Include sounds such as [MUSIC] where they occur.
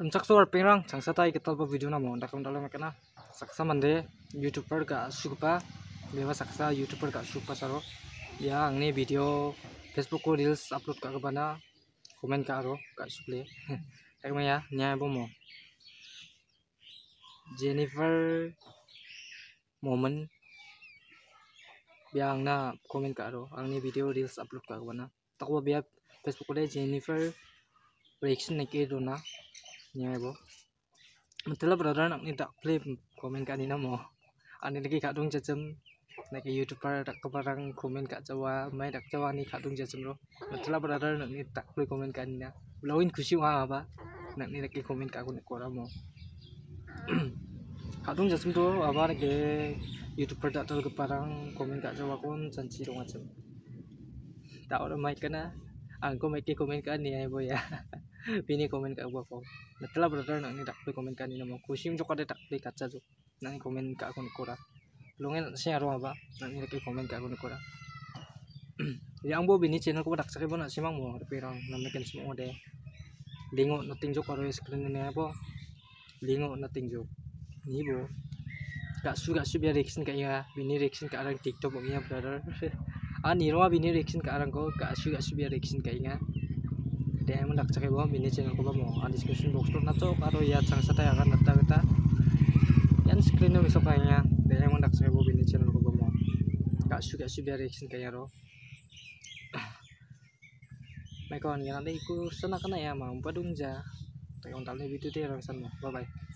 Uncak suar pengrang changsa tai ketal pa video namo dakam dalam makana saksa mande youtuber ga sugpa beba saksa youtuber ga sugpa saro. Ya angni video facebook ko reels upload ka bana comment ka aro ka suple. [LAUGHS] Ekma ya nya bomo. Jennifer moment. Biang na comment ka aro. Angni video reels upload ka bana takwa biya facebook ko Jennifer reaction nake do na nya bo mutila brother nak tak komen kat Nina namo ani lagi kat dong jajem nak youtuber tak keparang komen kat jawa. Mai tak jawa ni kat dong jajem ro mutila brother nak ni tak komen kat ni na blowin kusi wa nak lagi komen kat aku nak koramo [CLEARS THROAT] kat dong jajem tu apa lagi? Youtuber tak tahu komen kat jawa kon janji dong ajem tak orang mai kena angko mai komen kat ni ya ya? [LAUGHS] Pini komen kat gua ko. Natla brother nak ni tak boleh komen kat ni nama. Kusim jok ada tak boleh kaca jok. Nak komen kat aku ni kora. Lungen share apa? Nak ni lagi komen kat aku ni kora. Yang bo bini channel ko nak simang mo. Tapi orang namikan semua deh. Lingo nating jok karo screen ni apa? Lingo nating jok. Ni bo. Gak su gak su biar reaction kayak bini reaction ke orang TikTok begini brother. [LAUGHS] ah ni rumah bini reaction ke orang ko gak su gak su biar reaction kayak cakai bawah bini channel ko ba mo ang description box to na to karo ya sang sa tayo kan nata kita. Yan screen no besok kayaknya. Dia yang mendak cakai bawah bini channel ko ba mo kak su kak su biar reaction kaya ro. May kawan yan ada iku sana kana ya. Mau padung ja. Ang talnya video dia orang sana bye bye